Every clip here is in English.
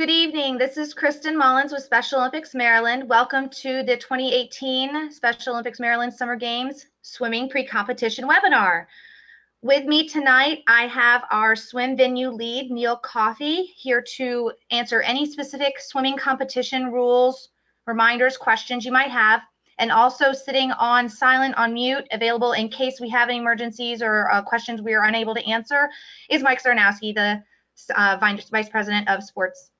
Good evening. This is Kristen Mullins with Special Olympics Maryland. Welcome to the 2018 Special Olympics Maryland Summer Games Swimming Pre-Competition webinar. With me tonight, I have our swim venue lead, Neil Coffey, here to answer any specific swimming competition rules, reminders, questions you might have. And also sitting on silent, on mute, available in case we have any emergencies or uh, questions we are unable to answer, is Mike Zarnowski, the uh, Vice President of Sports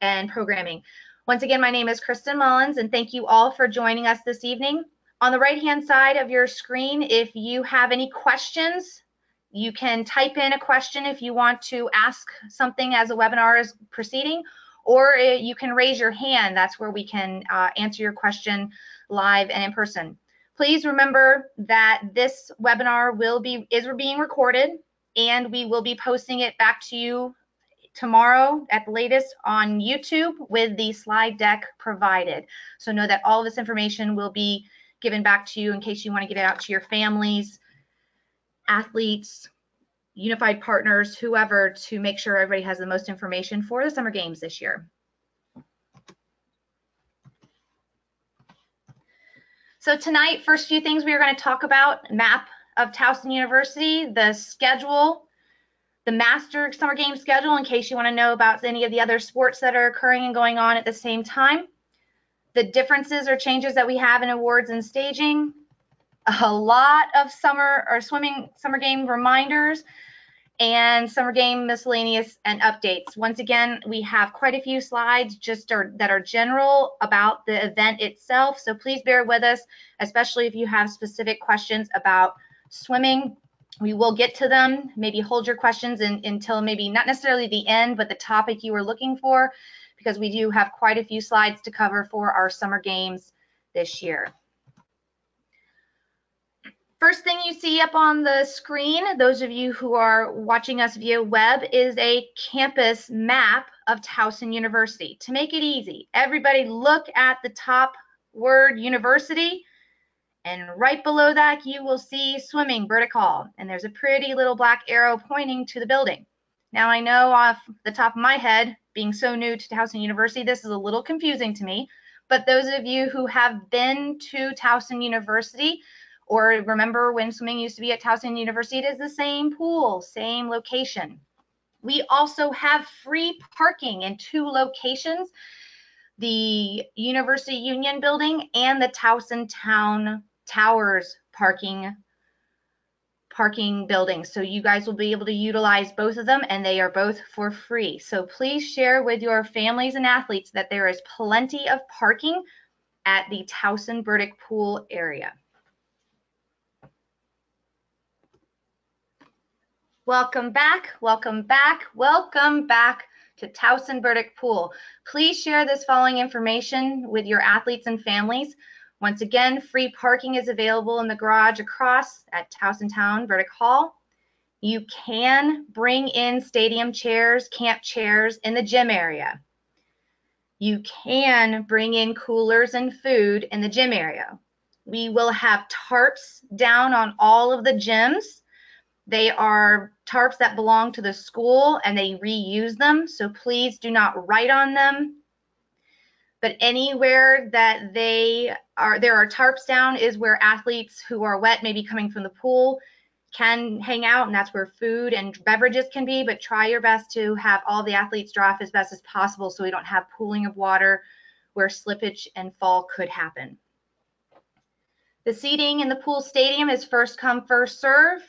and programming. Once again, my name is Kristen Mullins, and thank you all for joining us this evening. On the right-hand side of your screen, if you have any questions, you can type in a question if you want to ask something as a webinar is proceeding, or you can raise your hand. That's where we can uh, answer your question live and in person. Please remember that this webinar will be is being recorded and we will be posting it back to you tomorrow at the latest on YouTube with the slide deck provided. So know that all this information will be given back to you in case you want to get it out to your families, athletes, unified partners, whoever, to make sure everybody has the most information for the Summer Games this year. So tonight, first few things we are going to talk about, map of Towson University, the schedule the Master Summer game schedule in case you want to know about any of the other sports that are occurring and going on at the same time. The differences or changes that we have in awards and staging. A lot of summer or swimming summer game reminders and summer game miscellaneous and updates. Once again, we have quite a few slides just are, that are general about the event itself. So please bear with us, especially if you have specific questions about swimming we will get to them. Maybe hold your questions in, until maybe not necessarily the end, but the topic you were looking for, because we do have quite a few slides to cover for our summer games this year. First thing you see up on the screen, those of you who are watching us via web, is a campus map of Towson University. To make it easy, everybody look at the top word university and right below that, you will see swimming Hall. And there's a pretty little black arrow pointing to the building. Now I know off the top of my head, being so new to Towson University, this is a little confusing to me. But those of you who have been to Towson University or remember when swimming used to be at Towson University, it is the same pool, same location. We also have free parking in two locations, the University Union building and the Towson Town Towers parking parking buildings. So you guys will be able to utilize both of them and they are both for free. So please share with your families and athletes that there is plenty of parking at the Towson Burdick Pool area. Welcome back, welcome back, welcome back to Towson Burdick Pool. Please share this following information with your athletes and families. Once again, free parking is available in the garage across at Towson Town Burdick Hall. You can bring in stadium chairs, camp chairs in the gym area. You can bring in coolers and food in the gym area. We will have tarps down on all of the gyms. They are tarps that belong to the school and they reuse them. So please do not write on them but anywhere that they are there are tarps down is where athletes who are wet maybe coming from the pool can hang out and that's where food and beverages can be. But try your best to have all the athletes draw off as best as possible so we don't have pooling of water where slippage and fall could happen. The seating in the pool stadium is first come first serve.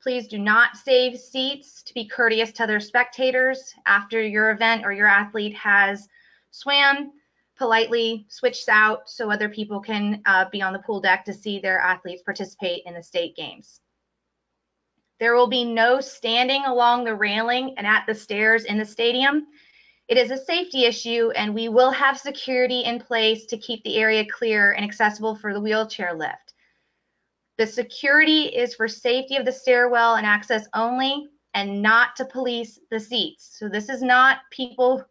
Please do not save seats to be courteous to other spectators after your event or your athlete has swam politely switched out so other people can uh, be on the pool deck to see their athletes participate in the state games. There will be no standing along the railing and at the stairs in the stadium. It is a safety issue and we will have security in place to keep the area clear and accessible for the wheelchair lift. The security is for safety of the stairwell and access only and not to police the seats. So this is not people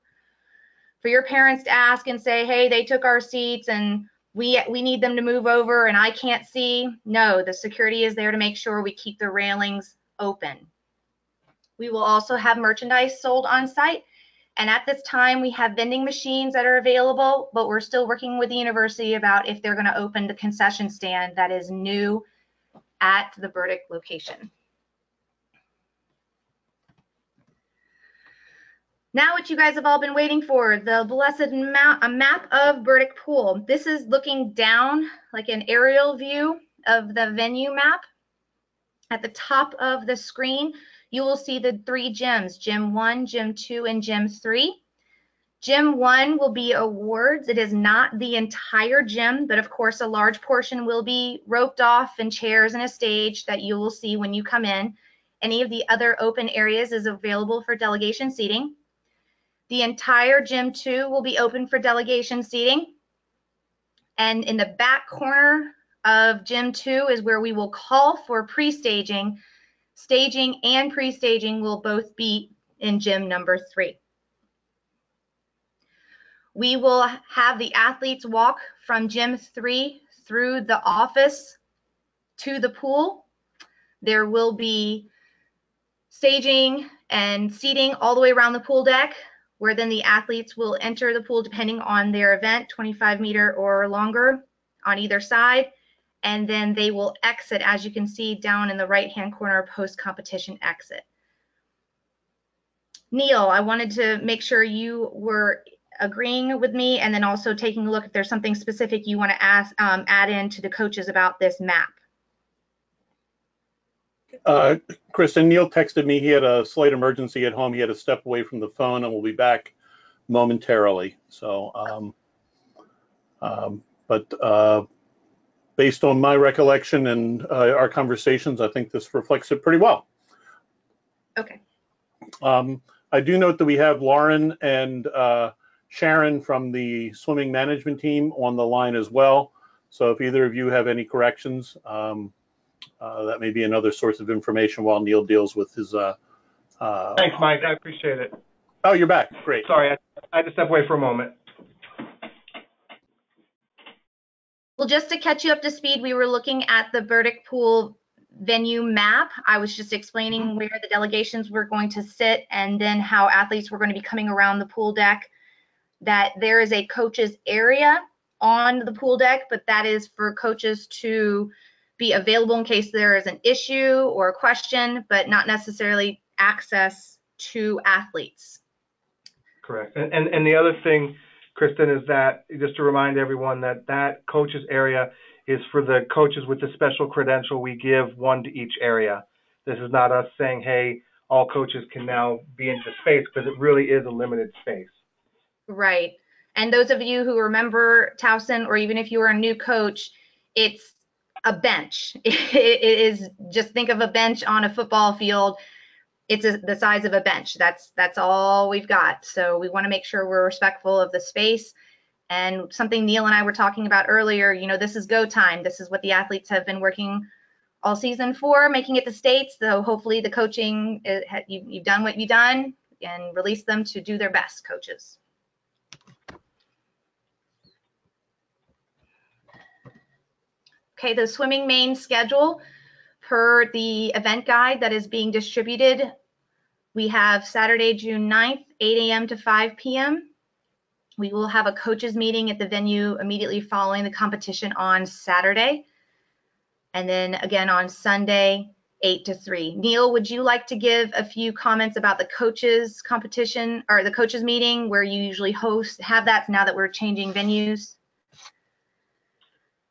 for your parents to ask and say, hey, they took our seats and we we need them to move over and I can't see. No, the security is there to make sure we keep the railings open. We will also have merchandise sold on site And at this time, we have vending machines that are available, but we're still working with the university about if they're going to open the concession stand that is new at the Burdick location. Now what you guys have all been waiting for, the blessed map, a map of Burdick Pool. This is looking down like an aerial view of the venue map. At the top of the screen, you will see the three gyms, Gym 1, Gym 2, and Gym 3. Gym 1 will be awards. It is not the entire gym, but of course a large portion will be roped off and chairs and a stage that you will see when you come in. Any of the other open areas is available for delegation seating. The entire gym two will be open for delegation seating. And in the back corner of gym two is where we will call for pre-staging. Staging and pre-staging will both be in gym number three. We will have the athletes walk from gym three through the office to the pool. There will be staging and seating all the way around the pool deck where then the athletes will enter the pool depending on their event, 25 meter or longer on either side. And then they will exit, as you can see down in the right-hand corner, post-competition exit. Neil, I wanted to make sure you were agreeing with me and then also taking a look if there's something specific you want to ask, um, add in to the coaches about this map. Uh, Kristen, Neil texted me. He had a slight emergency at home. He had to step away from the phone and we will be back momentarily. So, um, um, but uh, based on my recollection and uh, our conversations, I think this reflects it pretty well. Okay. Um, I do note that we have Lauren and uh, Sharon from the swimming management team on the line as well. So if either of you have any corrections, um, that may be another source of information while Neil deals with his. Uh, uh, Thanks, Mike. I appreciate it. Oh, you're back. Great. Sorry, I, I had to step away for a moment. Well, just to catch you up to speed, we were looking at the Burdick Pool venue map. I was just explaining where the delegations were going to sit and then how athletes were going to be coming around the pool deck. That there is a coaches area on the pool deck, but that is for coaches to be available in case there is an issue or a question, but not necessarily access to athletes. Correct. And, and, and the other thing, Kristen, is that just to remind everyone that that coaches area is for the coaches with the special credential. We give one to each area. This is not us saying, hey, all coaches can now be in the space because it really is a limited space. Right. And those of you who remember Towson, or even if you are a new coach, it's a bench. it is just think of a bench on a football field. It's a, the size of a bench. That's that's all we've got. So we want to make sure we're respectful of the space. And something Neil and I were talking about earlier, you know, this is go time. This is what the athletes have been working all season for, making it to states. So hopefully the coaching, you've done what you've done and release them to do their best, coaches. Okay, the swimming main schedule per the event guide that is being distributed. We have Saturday, June 9th, 8 a.m. to 5 p.m. We will have a coaches meeting at the venue immediately following the competition on Saturday. And then again on Sunday, 8 to 3. Neil, would you like to give a few comments about the coaches competition or the coaches meeting where you usually host, have that now that we're changing venues?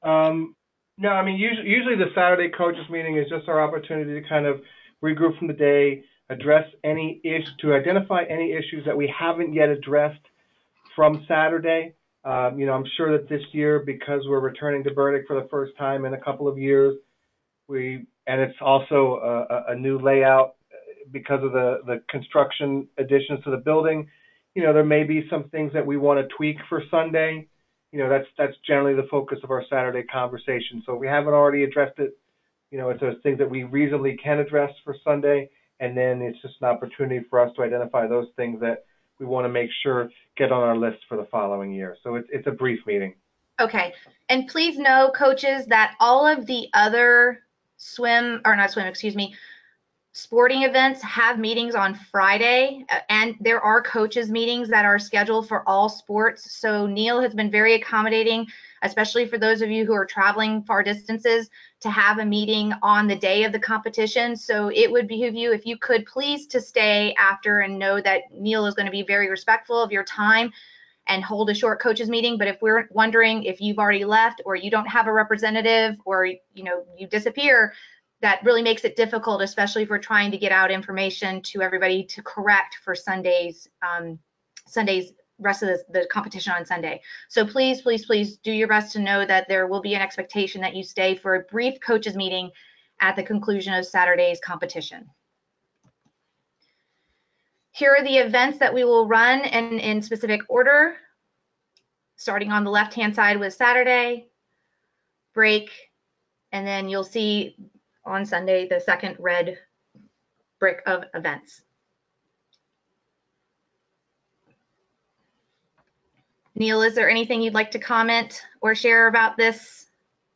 Um, no, I mean usually, usually the Saturday coaches meeting is just our opportunity to kind of regroup from the day, address any issues, to identify any issues that we haven't yet addressed from Saturday. Um, you know, I'm sure that this year, because we're returning to Burdick for the first time in a couple of years, we and it's also a, a new layout because of the the construction additions to the building. You know, there may be some things that we want to tweak for Sunday you know, that's that's generally the focus of our Saturday conversation. So if we haven't already addressed it, you know, it's those things that we reasonably can address for Sunday, and then it's just an opportunity for us to identify those things that we want to make sure get on our list for the following year. So it's it's a brief meeting. Okay, and please know, coaches, that all of the other swim or not swim, excuse me, sporting events have meetings on Friday, uh, and there are coaches meetings that are scheduled for all sports. So Neil has been very accommodating, especially for those of you who are traveling far distances, to have a meeting on the day of the competition. So it would behoove you if you could please to stay after and know that Neil is going to be very respectful of your time and hold a short coaches meeting. But if we're wondering if you've already left or you don't have a representative or you know you disappear, that really makes it difficult, especially if we're trying to get out information to everybody to correct for Sunday's um, Sunday's rest of the, the competition on Sunday. So please, please, please do your best to know that there will be an expectation that you stay for a brief coaches meeting at the conclusion of Saturday's competition. Here are the events that we will run in, in specific order, starting on the left-hand side with Saturday, break, and then you'll see on Sunday, the second red brick of events. Neil, is there anything you'd like to comment or share about this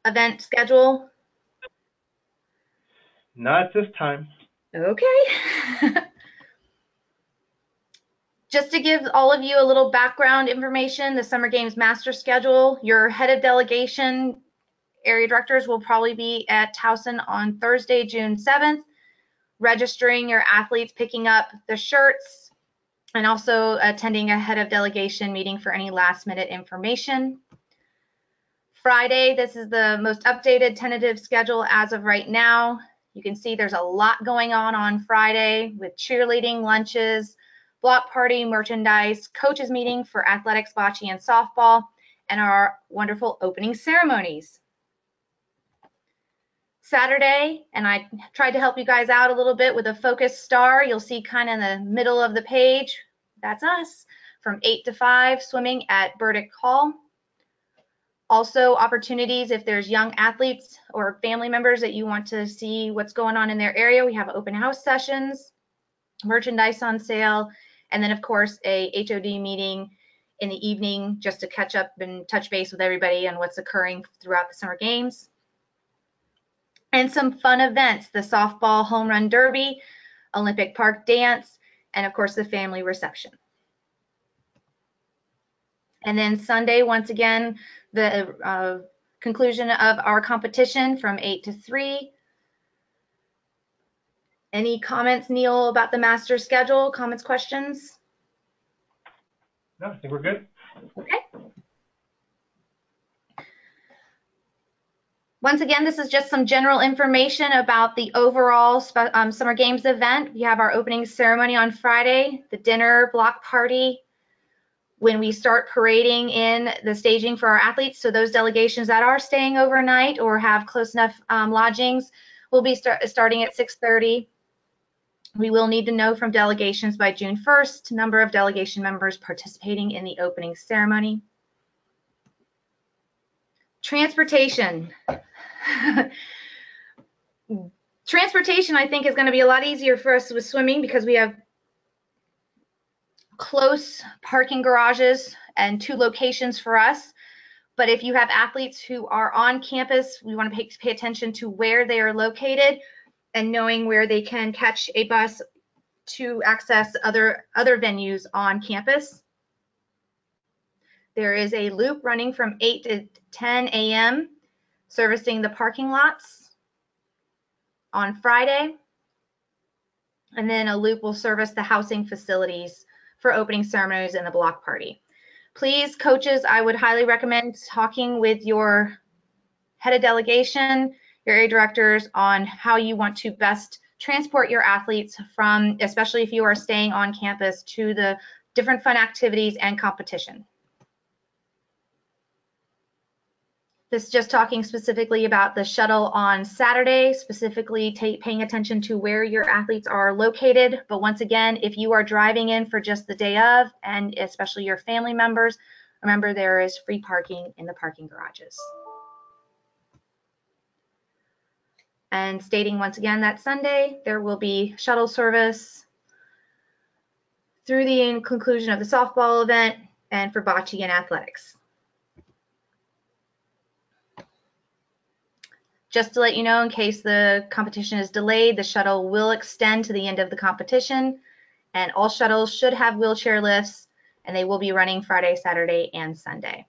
event schedule? Not at this time. Okay. Just to give all of you a little background information, the Summer Games master schedule, your head of delegation area directors will probably be at Towson on Thursday, June 7th, registering your athletes, picking up the shirts, and also attending a head of delegation meeting for any last minute information. Friday, this is the most updated tentative schedule as of right now. You can see there's a lot going on on Friday with cheerleading, lunches, block party, merchandise, coaches meeting for athletics, bocce, and softball, and our wonderful opening ceremonies. Saturday, and I tried to help you guys out a little bit with a focus star. You'll see kind of in the middle of the page. That's us from 8 to 5 swimming at Burdick Hall. Also opportunities if there's young athletes or family members that you want to see what's going on in their area. We have open house sessions, merchandise on sale, and then of course a HOD meeting in the evening just to catch up and touch base with everybody on what's occurring throughout the summer games and some fun events, the softball home run derby, Olympic Park dance, and of course the family reception. And then Sunday, once again, the uh, conclusion of our competition from 8 to 3. Any comments, Neil, about the master schedule? Comments, questions? No, I think we're good. Okay. Once again, this is just some general information about the overall um, Summer Games event. We have our opening ceremony on Friday, the dinner, block party, when we start parading in the staging for our athletes. So those delegations that are staying overnight or have close enough um, lodgings will be start, starting at 6.30. We will need to know from delegations by June 1st, number of delegation members participating in the opening ceremony. Transportation. Transportation, I think, is going to be a lot easier for us with swimming because we have close parking garages and two locations for us. But if you have athletes who are on campus, we want to pay, pay attention to where they are located and knowing where they can catch a bus to access other other venues on campus. There is a loop running from 8 to 10 a.m servicing the parking lots on Friday. And then a loop will service the housing facilities for opening ceremonies and the block party. Please, coaches, I would highly recommend talking with your head of delegation, your area directors on how you want to best transport your athletes from, especially if you are staying on campus, to the different fun activities and competition. This is just talking specifically about the shuttle on Saturday, specifically paying attention to where your athletes are located. But once again, if you are driving in for just the day of, and especially your family members, remember there is free parking in the parking garages. And stating once again that Sunday, there will be shuttle service through the conclusion of the softball event and for bocce and athletics. Just to let you know, in case the competition is delayed, the shuttle will extend to the end of the competition, and all shuttles should have wheelchair lifts, and they will be running Friday, Saturday, and Sunday.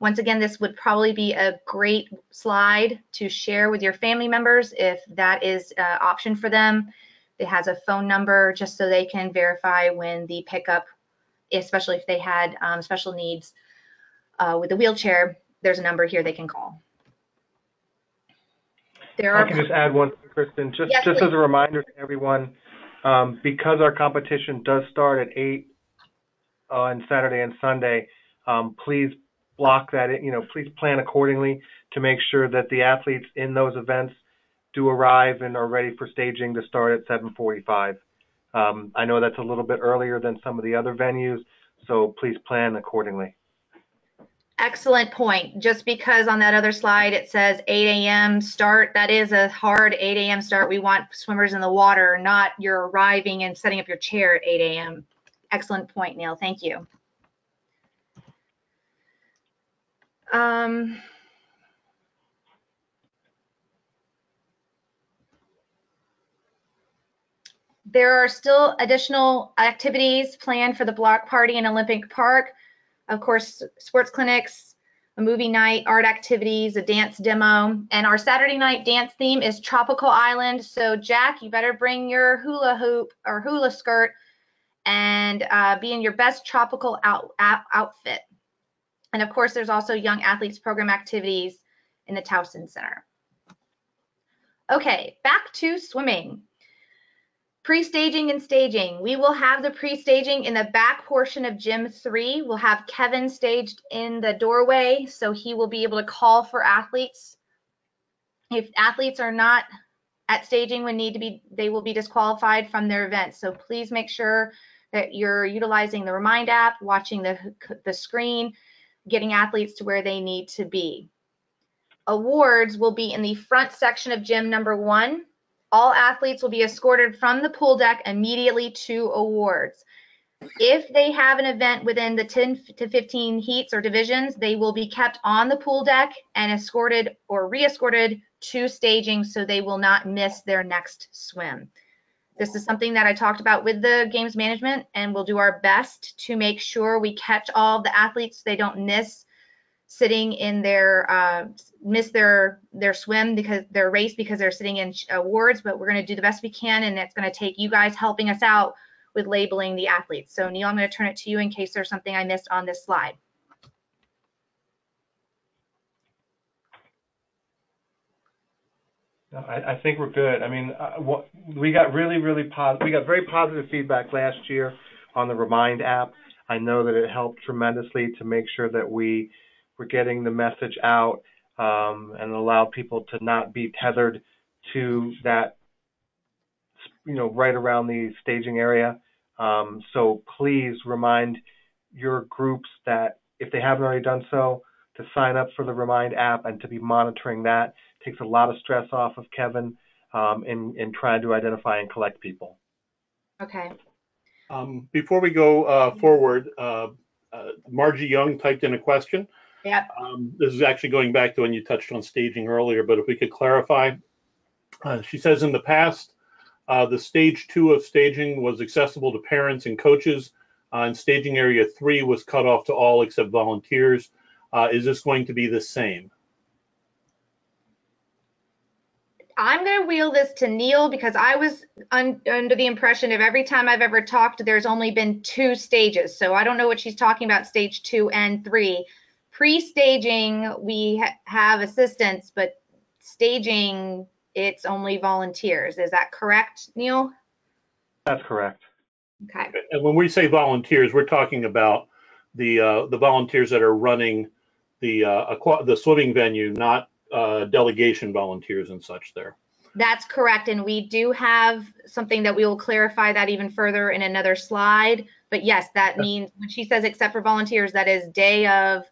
Once again, this would probably be a great slide to share with your family members if that is an option for them. It has a phone number just so they can verify when the pickup, especially if they had um, special needs uh, with the wheelchair, there's a number here they can call. There I are can just add one, thing, Kristen, just, Yes, just please. as a reminder to everyone, um, because our competition does start at eight on Saturday and Sunday, um, please block that, in- you know, please plan accordingly to make sure that the athletes in those events do arrive and are ready for staging to start at seven forty-five. Um, I know that's a little bit earlier than some of the other venues, so please plan accordingly. Excellent point. Just because on that other slide it says 8 a.m. start, that is a hard 8 a.m. start. We want swimmers in the water, not you're arriving and setting up your chair at 8 a.m. Excellent point, Neil. Thank you. Um, there are still additional activities planned for the block party in Olympic Park. Of course, sports clinics, a movie night, art activities, a dance demo, and our Saturday night dance theme is Tropical Island. So Jack, you better bring your hula hoop or hula skirt and uh, be in your best tropical out, out, outfit. And of course, there's also Young Athletes Program activities in the Towson Center. Okay, back to swimming. Pre-staging and staging. We will have the pre-staging in the back portion of gym three. We'll have Kevin staged in the doorway, so he will be able to call for athletes. If athletes are not at staging when need to be, they will be disqualified from their event. So please make sure that you're utilizing the Remind app, watching the, the screen, getting athletes to where they need to be. Awards will be in the front section of gym number one. All athletes will be escorted from the pool deck immediately to awards. If they have an event within the 10 to 15 heats or divisions, they will be kept on the pool deck and escorted or re-escorted to staging so they will not miss their next swim. This is something that I talked about with the games management and we'll do our best to make sure we catch all the athletes so they don't miss sitting in their uh, miss their their swim because their race because they're sitting in awards but we're going to do the best we can and it's going to take you guys helping us out with labeling the athletes so neil i'm going to turn it to you in case there's something i missed on this slide I, I think we're good. I mean, uh, what, we got really, really positive. We got very positive feedback last year on the Remind app. I know that it helped tremendously to make sure that we were getting the message out um, and allow people to not be tethered to that, you know, right around the staging area. Um, so please remind your groups that if they haven't already done so, to sign up for the Remind app and to be monitoring that it takes a lot of stress off of Kevin um, in in trying to identify and collect people. okay Um, before we go uh, forward, uh, uh, Margie Young typed in a question. Yep. Um, this is actually going back to when you touched on staging earlier, but if we could clarify. Uh, she says in the past, uh, the stage two of staging was accessible to parents and coaches, uh, and staging area three was cut off to all except volunteers. Uh, is this going to be the same? i'm going to wheel this to neil because i was un- under the impression of every time i've ever talked there's only been two stages so i don't know what she's talking about stage two and three pre-staging we ha- have assistants but staging it's only volunteers is that correct neil That's correct. okay And when we say volunteers, we're talking about the uh, the volunteers that are running the uh, aqua- the swimming venue, not uh, delegation volunteers and such. There. That's correct, and we do have something that we will clarify that even further in another slide. But yes, that means when she says except for volunteers, that is day of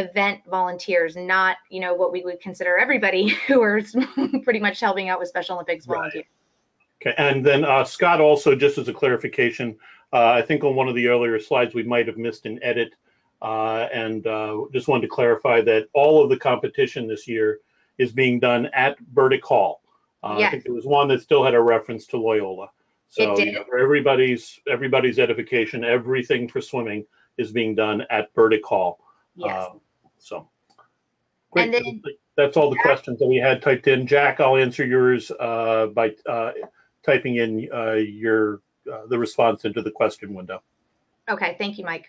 event volunteers, not, you know, what we would consider everybody who are pretty much helping out with Special Olympics Right. volunteers. Okay. And then uh, Scott also, just as a clarification, uh, I think on one of the earlier slides we might have missed an edit, uh, and uh, just wanted to clarify that all of the competition this year is being done at Burdick Hall. Uh, I think there was one that still had a reference to Loyola. So, did. you know, for everybody's, everybody's edification, everything for swimming is being done at Burdick Hall. Yes. Um, So. And Great. then- That's all the questions that we had typed in. Jack, I'll answer yours uh, by uh, typing in uh, your, uh, the response into the question window. Okay, thank you, Mike.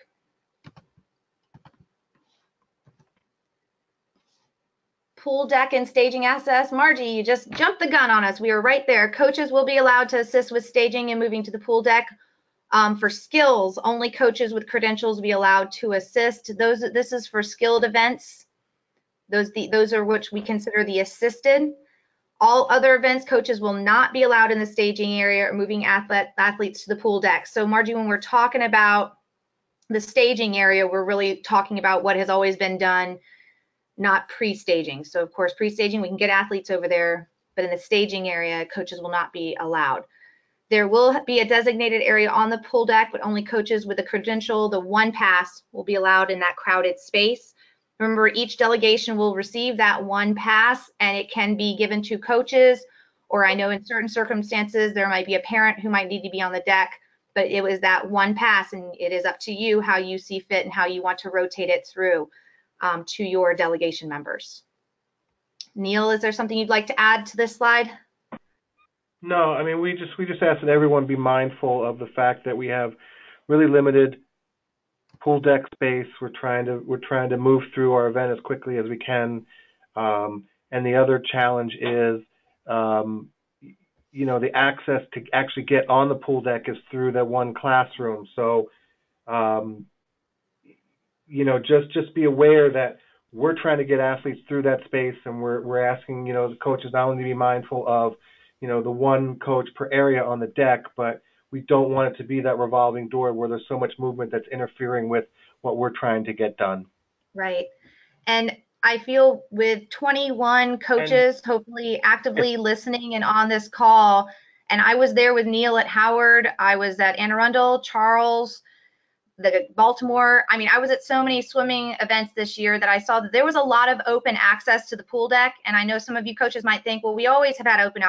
Pool deck and staging access. Margie, you just jumped the gun on us. We were right there. Coaches will be allowed to assist with staging and moving to the pool deck. Um, for skills, only coaches with credentials be allowed to assist. Those, this is for skilled events. Those, the, those are which we consider the assisted. All other events, coaches will not be allowed in the staging area or moving athlete, athletes to the pool deck. So Margie, when we're talking about the staging area, we're really talking about what has always been done, not pre-staging. So of course, pre-staging, we can get athletes over there, but in the staging area, coaches will not be allowed. There will be a designated area on the pool deck, but only coaches with a credential, the one pass, will be allowed in that crowded space. Remember, each delegation will receive that one pass and it can be given to coaches, or I know in certain circumstances, there might be a parent who might need to be on the deck, but it was that one pass and it is up to you how you see fit and how you want to rotate it through um, to your delegation members. Neil, is there something you'd like to add to this slide? No, I mean, we just, we just ask that everyone be mindful of the fact that we have really limited pool deck space. We're trying to, we're trying to move through our event as quickly as we can. Um, and the other challenge is, um, you know, the access to actually get on the pool deck is through that one classroom. So, um, you know, just, just be aware that we're trying to get athletes through that space and we're, we're asking, you know, the coaches not only to be mindful of, you know, the one coach per area on the deck, but we don't want it to be that revolving door where there's so much movement that's interfering with what we're trying to get done. Right. And I feel with 21 coaches hopefully actively listening and on this call, and I was there with Neil at Howard, I was at Anne Arundel, Charles, the Baltimore. I mean, I was at so many swimming events this year that I saw that there was a lot of open access to the pool deck. And I know some of you coaches might think, well, we always have had open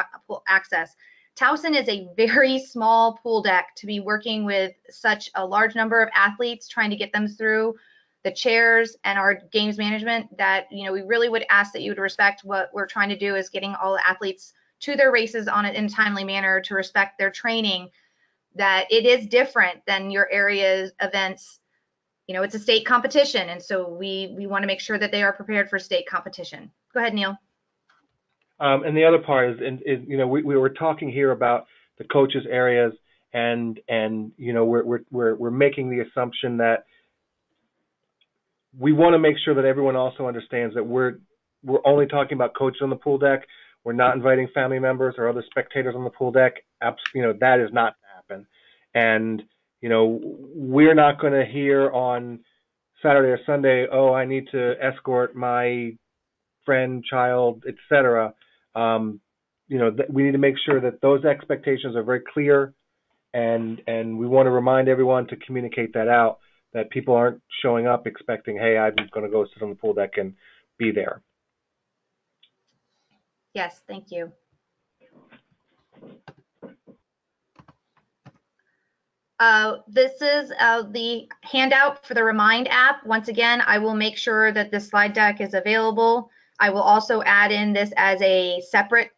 access. Towson is a very small pool deck to be working with such a large number of athletes, trying to get them through the chairs and our games management that, you know, we really would ask that you would respect what we're trying to do is getting all the athletes to their races on it in a timely manner to respect their training that it is different than your area's events. You know, it's a state competition, and so we we want to make sure that they are prepared for state competition. Go ahead, Neil. Um, and the other part is, and, is, you know, we, we were talking here about the coaches areas and, and, you know, we're, we're, we're, we're making the assumption that we want to make sure that everyone also understands that we're, we're only talking about coaches on the pool deck. We're not inviting family members or other spectators on the pool deck. Abs- you know, that is not happen. And, you know, we're not going to hear on Saturday or Sunday, oh, I need to escort my friend, child, etc. Um, you know, th- we need to make sure that those expectations are very clear, and and we want to remind everyone to communicate that out. That people aren't showing up expecting, hey, I'm going to go sit on the pool deck and be there. Yes, thank you. Uh, this is uh, the handout for the Remind app. Once again, I will make sure that this slide deck is available. I will also add in this as a separate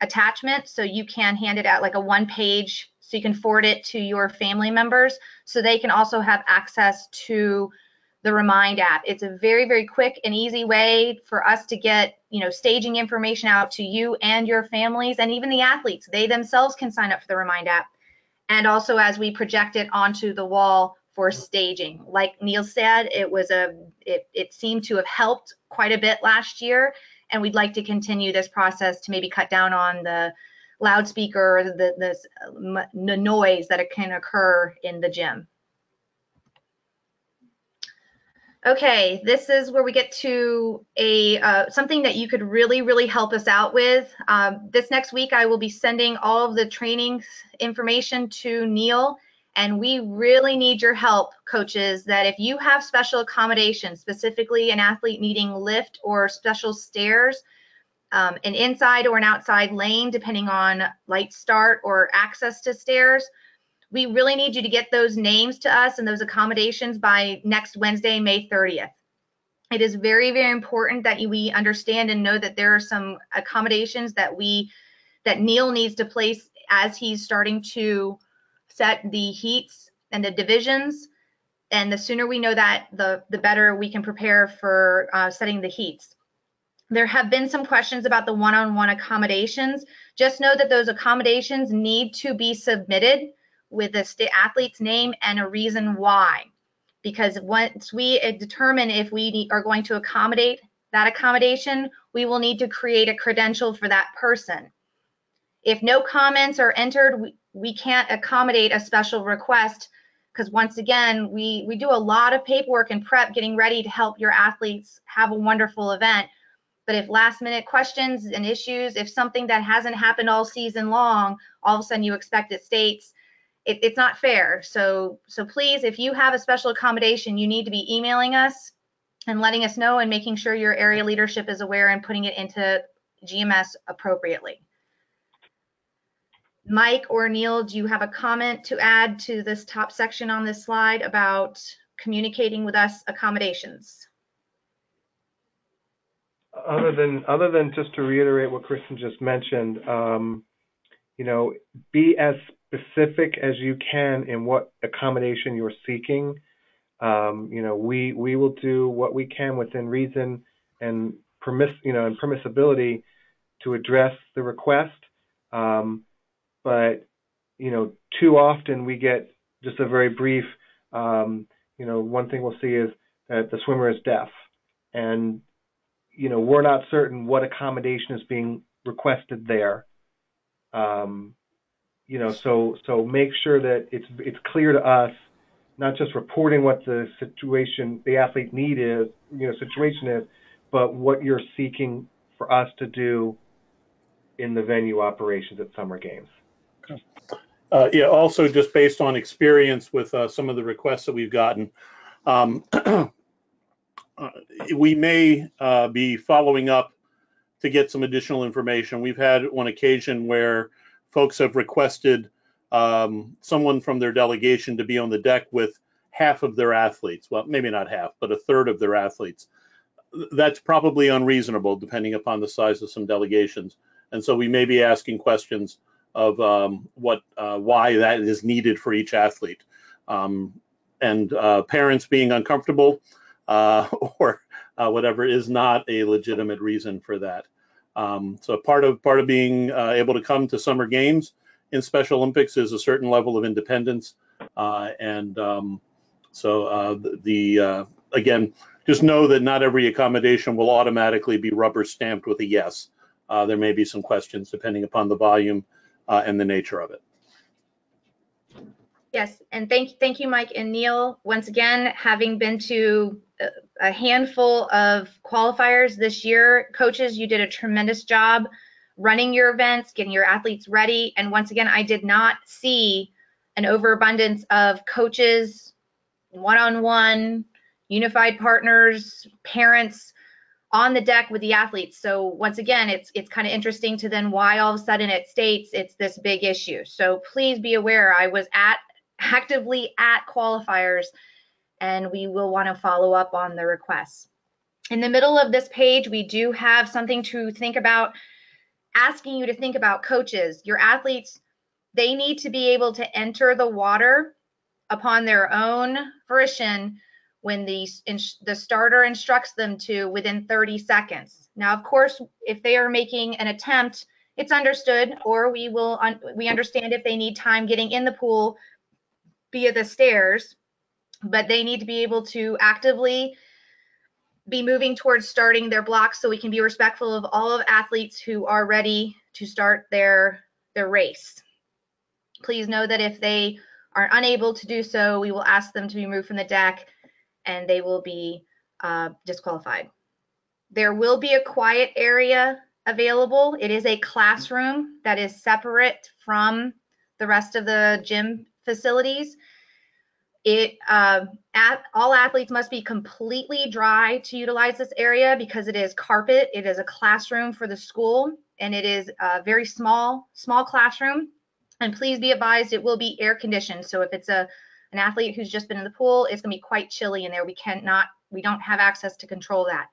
attachment so you can hand it out like a one page so you can forward it to your family members so they can also have access to the Remind app. It's a very, very quick and easy way for us to get, you know, staging information out to you and your families and even the athletes. They themselves can sign up for the Remind app. And also as we project it onto the wall for staging. Like Neil said, it was a, it, it seemed to have helped quite a bit last year. And we'd like to continue this process to maybe cut down on the loudspeaker, the, the, the noise that can occur in the gym. Okay, this is where we get to a uh, something that you could really, really help us out with. Um, this next week, I will be sending all of the training information to Neil, and we really need your help, coaches. That if you have special accommodations, specifically an athlete needing lift or special stairs, um, an inside or an outside lane, depending on light start or access to stairs. We really need you to get those names to us and those accommodations by next Wednesday, May 30th. It is very, very important that we understand and know that there are some accommodations that we, that Neil needs to place as he's starting to set the heats and the divisions. And the sooner we know that, the, the better we can prepare for uh, setting the heats. There have been some questions about the one-on-one accommodations. Just know that those accommodations need to be submitted with the state athlete's name and a reason why. Because once we eh, determine if we are going to accommodate that accommodation, we will need to create a credential for that person. If no comments are entered, we, we can't accommodate a special request because once again, we, we do a lot of paperwork and prep getting ready to help your athletes have a wonderful event. But if last minute questions and issues, if something that hasn't happened all season long, all of a sudden you expect it states, it, it's not fair. So, so please, if you have a special accommodation, you need to be emailing us and letting us know and making sure your area leadership is aware and putting it into GMS appropriately. Mike or Neil, do you have a comment to add to this top section on this slide about communicating with us accommodations? other than other than just to reiterate what Kristen just mentioned, um, you know, be as specific as you can in what accommodation you're seeking. Um, you know, we we will do what we can within reason and permiss you know and permissibility to address the request. Um, but you know, too often we get just a very brief. Um, you know, one thing we'll see is that the swimmer is deaf, and you know, we're not certain what accommodation is being requested there. Um, you know, so so make sure that it's it's clear to us, not just reporting what the situation the athlete need is, you know, situation is, but what you're seeking for us to do in the venue operations at summer games. Uh, yeah, also just based on experience with uh, some of the requests that we've gotten, um, uh, we may uh, be following up to get some additional information. We've had one occasion where folks have requested um, someone from their delegation to be on the deck with half of their athletes. Well, maybe not half, but a third of their athletes. That's probably unreasonable depending upon the size of some delegations. And so we may be asking questions of um, what, uh, why that is needed for each athlete. Um, and uh, parents being uncomfortable uh, or uh, whatever is not a legitimate reason for that. Um, so part of part of being uh, able to come to summer games in Special Olympics is a certain level of independence, uh, and um, so uh, the, the uh, again, just know that not every accommodation will automatically be rubber stamped with a yes. there may be some questions depending upon the volume and the nature of it. Yes, and thank thank you, Mike and Neil. Once again, having been to a handful of qualifiers this year, coaches, you did a tremendous job running your events, getting your athletes ready. And once again, I did not see an overabundance of coaches, one-on-one, unified partners, parents on the deck with the athletes. So once again, it's it's kind of interesting to then why all of a sudden it states it's this big issue. So please be aware I was at actively at qualifiers and we will want to follow up on the requests. In the middle of this page, we do have something to think about, asking you to think about coaches. Your athletes, they need to be able to enter the water upon their own fruition when the, the starter instructs them to within 30 seconds. Now, of course, if they are making an attempt, it's understood, or we will we understand if they need time getting in the pool via the stairs, but they need to be able to actively be moving towards starting their blocks so we can be respectful of all of athletes who are ready to start their their race. Please know that if they are unable to do so, we will ask them to be moved from the deck and they will be uh, disqualified. There will be a quiet area available. It is a classroom that is separate from the rest of the gym facilities. It uh, at, all athletes must be completely dry to utilize this area because it is carpet. It is a classroom for the school, and it is a very small small classroom. And please be advised, it will be air conditioned. So if it's a an athlete who's just been in the pool, it's going to be quite chilly in there. We cannot, we don't have access to control that.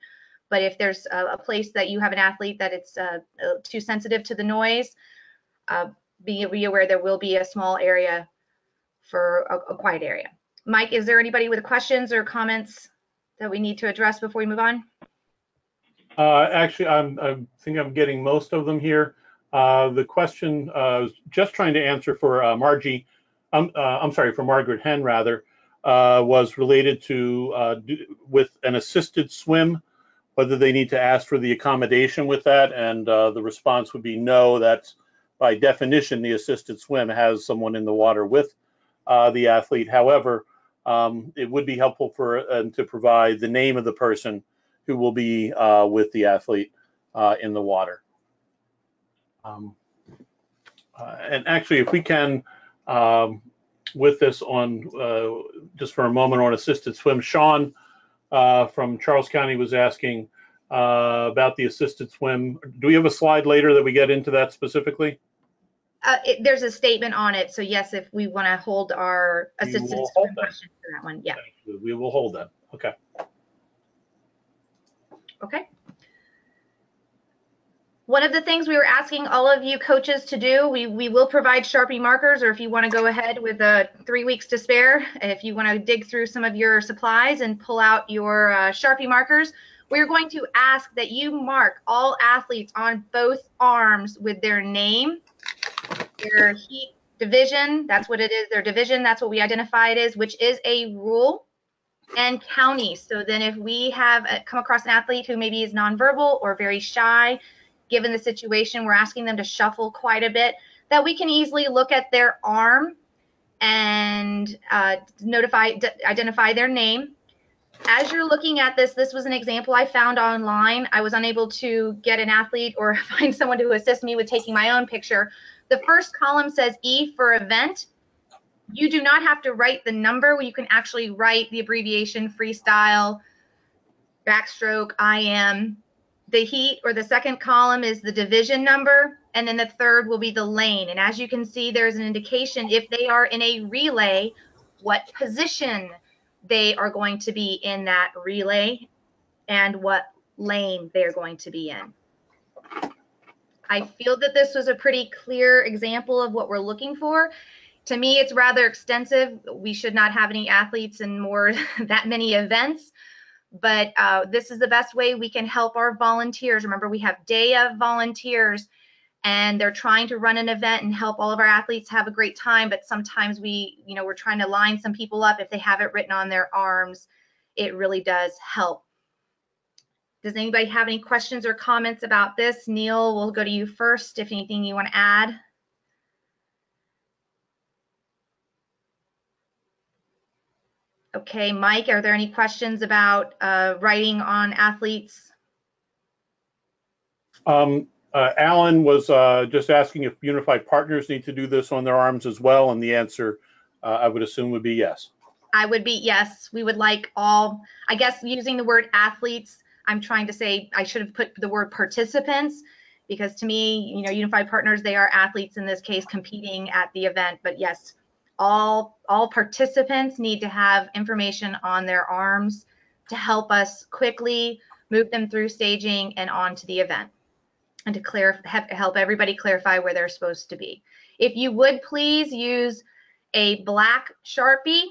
But if there's a, a place that you have an athlete that it's uh, uh, too sensitive to the noise, uh, be, be aware there will be a small area for a, a quiet area. Mike, is there anybody with questions or comments that we need to address before we move on? Uh, actually, I'm, I think I'm getting most of them here. Uh, the question uh, was just trying to answer for uh, Margie, um, uh, I'm sorry, for Margaret Hen rather, uh, was related to uh, do, with an assisted swim, whether they need to ask for the accommodation with that, and the response would be no. That's by definition the assisted swim has someone in the water with the athlete. However, um, it would be helpful for uh, to provide the name of the person who will be uh, with the athlete uh, in the water. Um, uh, and actually, if we can, um, with this on uh, just for a moment on assisted swim, Sean uh, from Charles County was asking uh, about the assisted swim. Do we have a slide later that we get into that specifically? Uh, it, there's a statement on it. So yes, if we want to hold our We will assistance hold that. question for that one, yeah, We will hold that. Okay. okay. One of the things we were asking all of you coaches to do, we, we will provide Sharpie markers, or if you want to go ahead with uh, three weeks to spare, if you want to dig through some of your supplies and pull out your uh, Sharpie markers, we're going to ask that you mark all athletes on both arms with their name, their heat division, that's what it is, their division, that's what we identify it as, which is a rule, and county. So then if we have uh, come across an athlete who maybe is nonverbal or very shy, given the situation, we're asking them to shuffle quite a bit, that we can easily look at their arm and uh, notify, identify their name. As you're looking at this, this was an example I found online. I was unable to get an athlete or find someone to assist me with taking my own picture. The first column says E for event. You do not have to write the number. You can actually write the abbreviation freestyle, backstroke, IM. The heat or the second column is the division number, and then the third will be the lane. And as you can see, there's an indication if they are in a relay, what position they are going to be in that relay and what lane they're going to be in. I feel that this was a pretty clear example of what we're looking for. To me, it's rather extensive. We should not have any athletes in more that many events, but uh, this is the best way we can help our volunteers. Remember, we have day of volunteers and they're trying to run an event and help all of our athletes have a great time but sometimes we you know we're trying to line some people up. If they have it written on their arms it really does help. Does anybody have any questions or comments about this? Neil we'll go to you first. If anything you want to add? Okay mike are there any questions about uh, writing on athletes? Um, uh, Alan was uh, just asking if unified partners need to do this on their arms as well, and the answer uh, I would assume would be yes. I would be, yes, we would like all, I guess using the word athletes, I'm trying to say, I should have put the word participants because to me, you know, unified partners, they are athletes in this case competing at the event. But yes, all, all participants need to have information on their arms to help us quickly move them through staging and on to the event and to clear, help everybody clarify where they're supposed to be. If you would please use a black Sharpie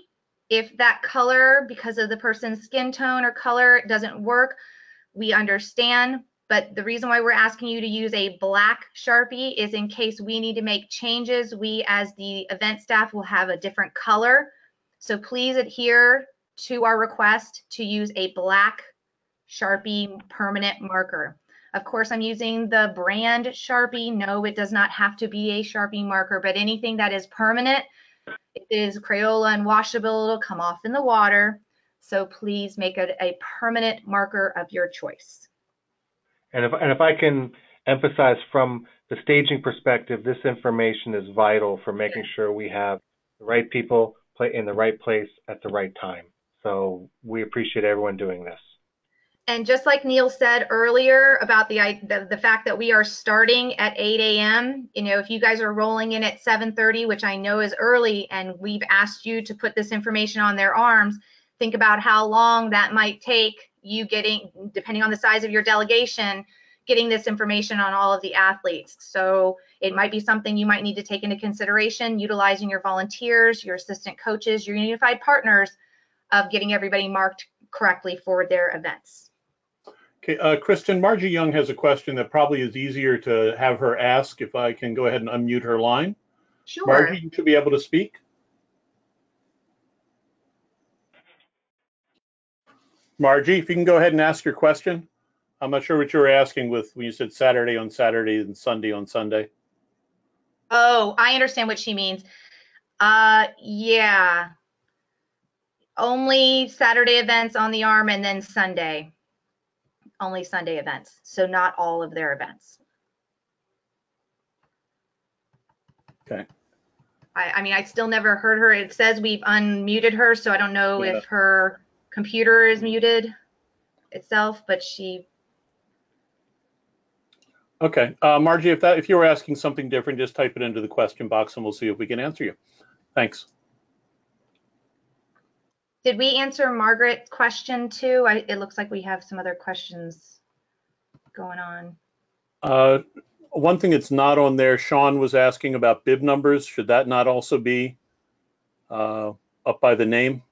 if that color, because of the person's skin tone or color, doesn't work, we understand. But the reason why we're asking you to use a black Sharpie is in case we need to make changes. We, as the event staff, will have a different color. So please adhere to our request to use a black Sharpie permanent marker. Of course, I'm using the brand Sharpie. No, it does not have to be a Sharpie marker, but anything that is permanent, it is Crayola and washable, it'll come off in the water. So please make it a permanent marker of your choice. And if, and if I can emphasize from the staging perspective, this information is vital for making sure we have the right people play in the right place at the right time. So we appreciate everyone doing this. And just like Neil said earlier about the, the, the fact that we are starting at 8 a.m., you know, if you guys are rolling in at 7:30, which I know is early, and we've asked you to put this information on their arms, think about how long that might take you getting, depending on the size of your delegation, getting this information on all of the athletes. So it might be something you might need to take into consideration, utilizing your volunteers, your assistant coaches, your unified partners of getting everybody marked correctly for their events. Okay, uh, Kristen, Margie Young has a question that probably is easier to have her ask if I can go ahead and unmute her line. Sure. Margie, you should be able to speak. Margie, if you can go ahead and ask your question. I'm not sure what you were asking with when you said Saturday on Saturday and Sunday on Sunday. Oh, I understand what she means. Uh, yeah. Only Saturday events on the arm and then Sunday. Only Sunday events. So not all of their events. Okay. I, I mean, I still never heard her. It says we've unmuted her, so I don't know Yeah. if her computer is muted itself, but she, Okay, uh, Margie, if that, if you were asking something different, just type it into the question box and we'll see if we can answer you. Thanks. Did we answer Margaret's question too? I, it looks like we have some other questions going on. Uh, one thing that's not on there, Sean was asking about bib numbers. Should that not also be uh, up by the name?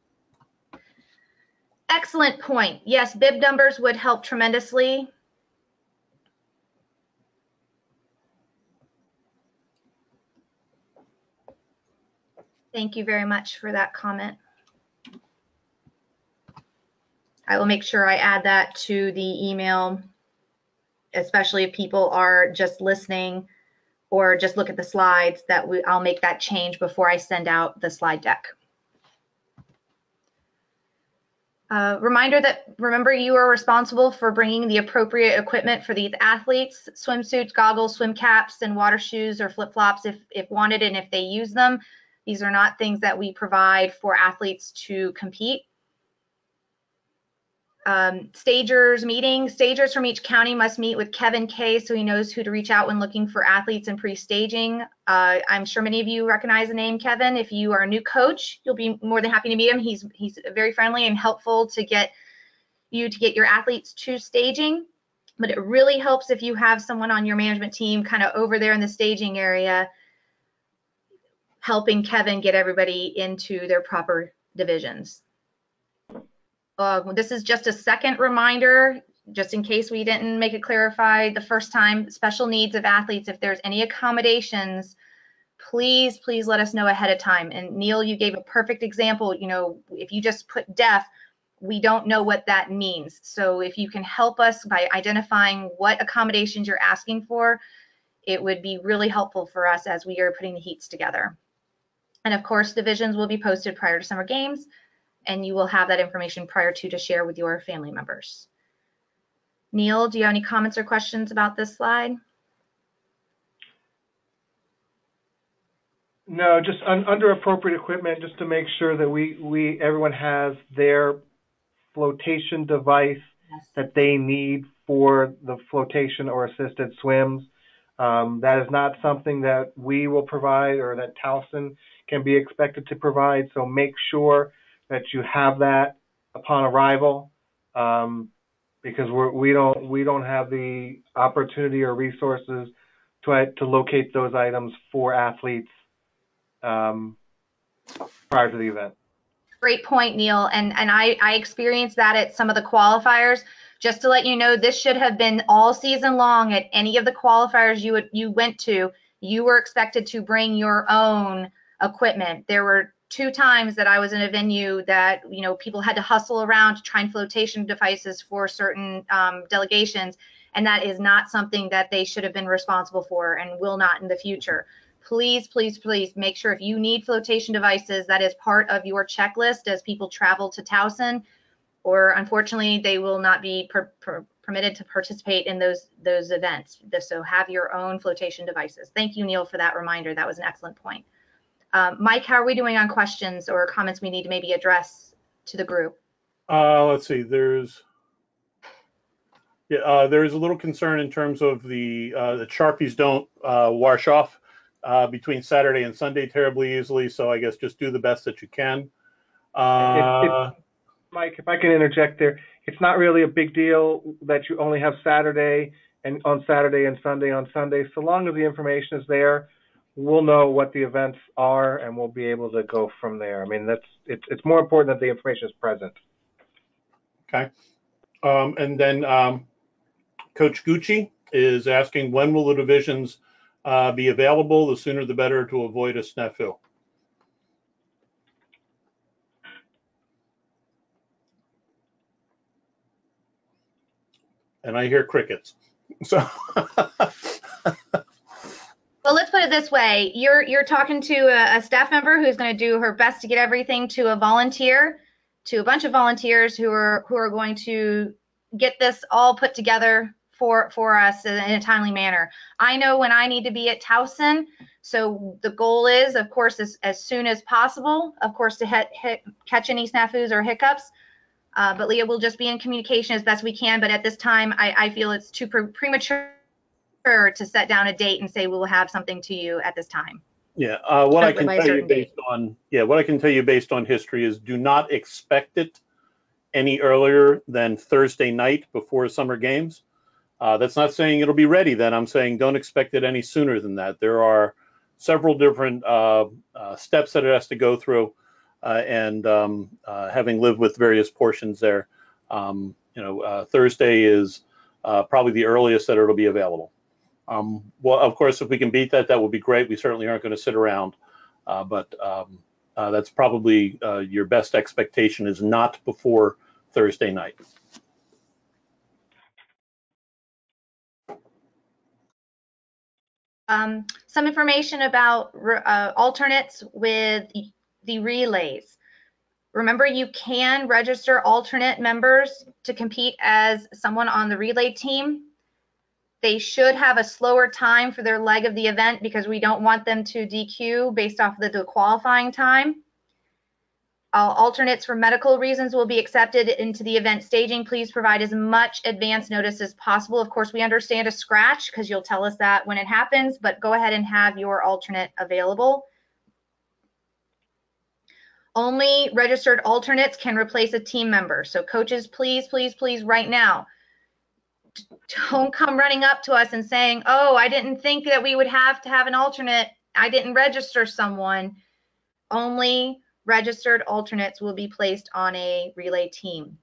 Excellent point. Yes, bib numbers would help tremendously. Thank you very much for that comment. I will make sure I add that to the email, especially if people are just listening or just look at the slides, that we, I'll make that change before I send out the slide deck. Uh, reminder that remember you are responsible for bringing the appropriate equipment for these athletes, swimsuits, goggles, swim caps, and water shoes or flip-flops if, if wanted and if they use them. These are not things that we provide for athletes to compete. Um, stagers meeting. Stagers from each county must meet with Kevin Kay so he knows who to reach out when looking for athletes in pre-staging. Uh, I'm sure many of you recognize the name Kevin. If you are a new coach, you'll be more than happy to meet him. He's he's very friendly and helpful to get you to get your athletes to staging. But it really helps if you have someone on your management team kind of over there in the staging area helping Kevin get everybody into their proper divisions. Uh, this is just a second reminder, just in case we didn't make it clarified the first time, special needs of athletes, if there's any accommodations, please, please let us know ahead of time. And Neil, you gave a perfect example, you know, if you just put deaf, we don't know what that means. So if you can help us by identifying what accommodations you're asking for, it would be really helpful for us as we are putting the heats together. And of course, divisions will be posted prior to summer games and you will have that information prior to to share with your family members. Neil, do you have any comments or questions about this slide? No, just un, under appropriate equipment, just to make sure that we, we everyone has their flotation device that they need for the flotation or assisted swims. Um, that is not something that we will provide or that Towson can be expected to provide. So make sure that you have that upon arrival, um, because we're, we don't we don't have the opportunity or resources to to locate those items for athletes um, prior to the event. Great point, Neil. And and I, I experienced that at some of the qualifiers. Just to let you know, this should have been all season long at any of the qualifiers you you went to. You were expected to bring your own equipment. There were two times that I was in a venue that you know people had to hustle around to try and flotation devices for certain um, delegations, and that is not something that they should have been responsible for and will not in the future. Please, please, please make sure if you need flotation devices, that is part of your checklist as people travel to Towson, or unfortunately they will not be per, per, permitted to participate in those those events. So have your own flotation devices. Thank you, Neil, for that reminder. That was an excellent point. Um, Mike, how are we doing on questions or comments we need to maybe address to the group? Uh, let's see, there's, yeah, uh, there is a little concern in terms of the, uh, the Sharpies don't, uh, wash off, uh, between Saturday and Sunday terribly easily, so I guess just do the best that you can. Uh, Mike, if I can interject there, it's not really a big deal that you only have Saturday and on Saturday and Sunday on Sunday. So long as the information is there, we'll know what the events are and we'll be able to go from there. I mean, that's it's it's more important that the information is present. Okay. Um, and then, um, Coach Gucci is asking, when will the divisions, uh, be available? The sooner the better to avoid a snafu. And I hear crickets. So, Well, let's put it this way. You're you're talking to a, a staff member who's going to do her best to get everything to a volunteer, to a bunch of volunteers who are who are going to get this all put together for for us in a timely manner. I know when I need to be at Towson, so the goal is, of course, as, as soon as possible, of course, to hit, hit, catch any snafus or hiccups. Uh, but Leah will just be in communication as best we can. But at this time, I, I feel it's too pre- premature to set down a date and say we will have something to you at this time. yeah, uh, what I can tell you certain date. based on, yeah, what I can tell you based on history is do not expect it any earlier than Thursday night before summer games. Uh, that's not saying it'll be ready then. I'm saying don't expect it any sooner than that. There are several different uh, uh, steps that it has to go through. Uh, and um, uh, having lived with various portions there, um, you know, uh, Thursday is uh, probably the earliest that it'll be available. Um, well, of course, if we can beat that, that would be great. We certainly aren't going to sit around, uh, but um, uh, that's probably uh, your best expectation is not before Thursday night. Um, some information about uh, alternates with the relays. Remember, you can register alternate members to compete as someone on the relay team. They should have a slower time for their leg of the event because we don't want them to DQ based off the, qualifying time. Uh, alternates for medical reasons will be accepted into the event staging. Please provide as much advance notice as possible. Of course, we understand a scratch because you'll tell us that when it happens, but go ahead and have your alternate available. Only registered alternates can replace a team member. So coaches, please, please, please, right now, don't come running up to us and saying, oh, I didn't think that we would have to have an alternate. I didn't register someone. Only registered alternates will be placed on a relay team.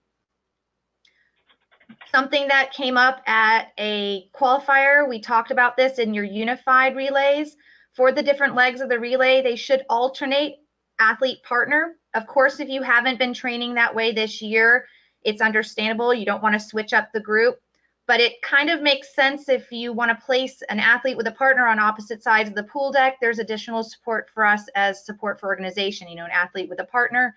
Something that came up at a qualifier, we talked about this in your unified relays. For the different legs of the relay, they should alternate athlete partner. Of course, if you haven't been training that way this year, it's understandable. You don't want to switch up the group, but it kind of makes sense if you want to place an athlete with a partner on opposite sides of the pool deck. There's additional support for us as support for organization, you know, an athlete with a partner,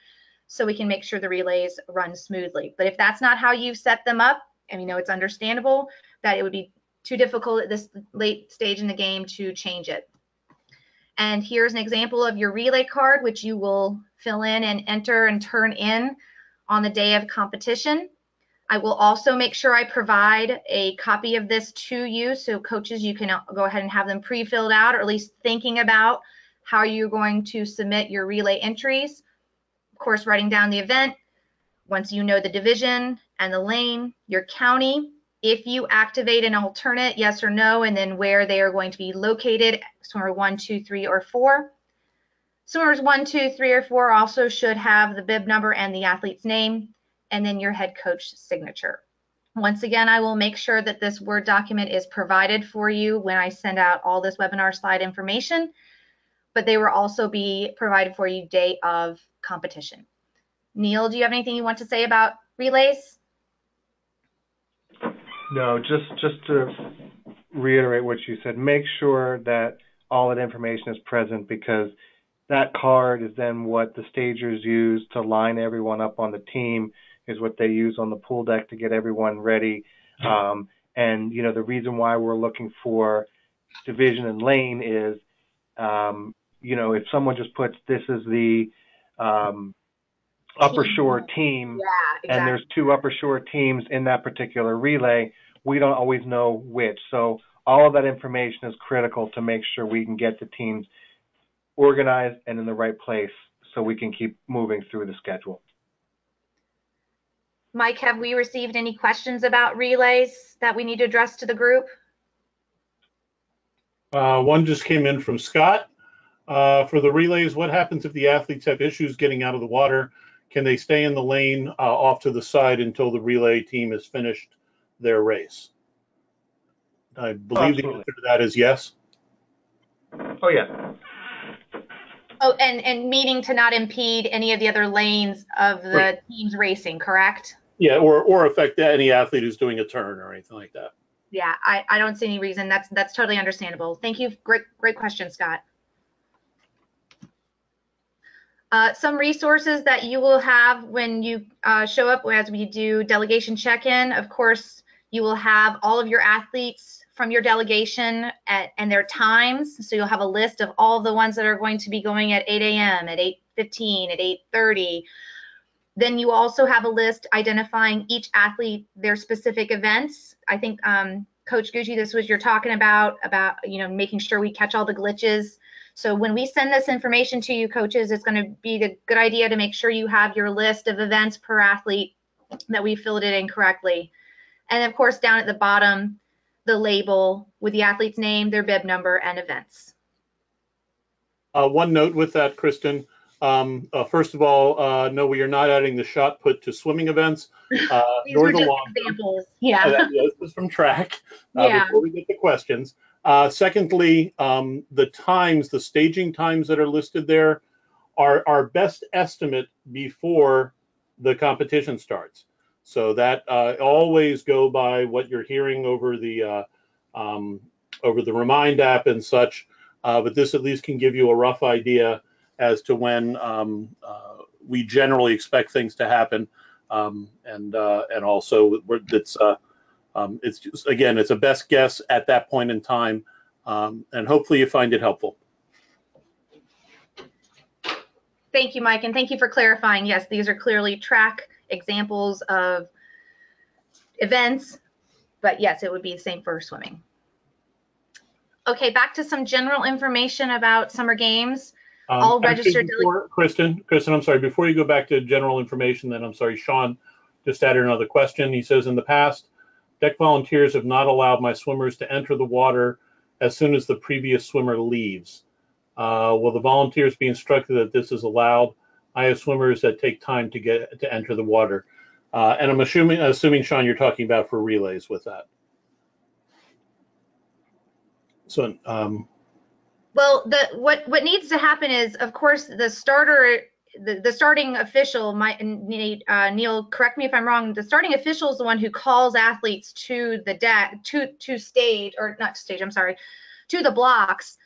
so we can make sure the relays run smoothly. But if that's not how you set them up, and you know it's understandable that it would be too difficult at this late stage in the game to change it. And here's an example of your relay card, which you will fill in and enter and turn in on the day of competition. I will also make sure I provide a copy of this to you so coaches you can uh, go ahead and have them pre-filled out or at least thinking about how you're going to submit your relay entries. Of course, writing down the event. Once you know the division and the lane, your county, if you activate an alternate, yes or no, and then where they are going to be located, swimmer one, two, three, or four. Swimmers one, two, three, or four also should have the bib number and the athlete's name, and then your head coach signature. Once again, I will make sure that this Word document is provided for you when I send out all this webinar slide information, but they will also be provided for you day of competition. Neil, do you have anything you want to say about relays? No, just just to reiterate what you said, make sure that all that information is present because that card is then what the stagers use to line everyone up on the team is what they use on the pool deck to get everyone ready. Um, and you know the reason why we're looking for division and lane is um, you know, if someone just puts this is the um, Upper Shore team, Yeah, and there's two Upper Shore teams in that particular relay, we don't always know which. So all of that information is critical to make sure we can get the teams organized and in the right place so we can keep moving through the schedule. Mike, have we received any questions about relays that we need to address to the group? Uh, one just came in from Scott. Uh, for the relays, what happens if the athletes have issues getting out of the water? Can they stay in the lane uh, off to the side until the relay team has finished their race? I believe the answer to that is yes. Oh yeah. Oh, and, and meaning to not impede any of the other lanes of the Right. teams racing, correct? Yeah, or, or affect any athlete who's doing a turn or anything like that. Yeah, I, I don't see any reason. That's, that's totally understandable. Thank you. Great, great question, Scott. Uh, some resources that you will have when you uh, show up as we do delegation check-in. Of course, you will have all of your athletes from your delegation at, and their times. So you'll have a list of all the ones that are going to be going at 8 a.m., at 8:15, at 8:30. Then you also have a list identifying each athlete their specific events. I think um, Coach Gucci, this was you're talking about about you know making sure we catch all the glitches. So when we send this information to you, coaches, it's going to be a good idea to make sure you have your list of events per athlete that we filled it in correctly. And of course, down at the bottom, the label with the athlete's name, their bib number, and events. Uh, one note with that, Kristen. Um, uh, first of all, uh, no, we are not adding the shot put to swimming events, uh, These nor the just long. examples. Uh, Yeah. that- yeah, This is from track. uh, Yeah. Before we get the questions. Uh, secondly, um, the times, the staging times that are listed there are our best estimate before the competition starts. So that uh, always go by what you're hearing over the uh, um, over the Remind app and such. Uh, but this at least can give you a rough idea as to when um, uh, we generally expect things to happen, um, and uh, and also it's uh, um, it's just again it's a best guess at that point in time, um, and hopefully you find it helpful. Thank you, Mike, and thank you for clarifying. Yes, these are clearly track examples of events, but yes, it would be the same for swimming. Okay, back to some general information about summer games. Um, All registered Kristen, Kristen, I'm sorry. Before you go back to general information, then I'm sorry, Sean just added another question. He says, in the past, deck volunteers have not allowed my swimmers to enter the water as soon as the previous swimmer leaves. Uh, will the volunteers be instructed that this is allowed? I have swimmers that take time to get to enter the water, uh, and I'm assuming, assuming Sean, you're talking about for relays with that. So, um, Well, the what what needs to happen is, of course, the starter, the, the starting official might need uh, Neil. Correct me if I'm wrong. The starting official is the one who calls athletes to the deck, to to stage or not stage. I'm sorry, to the blocks,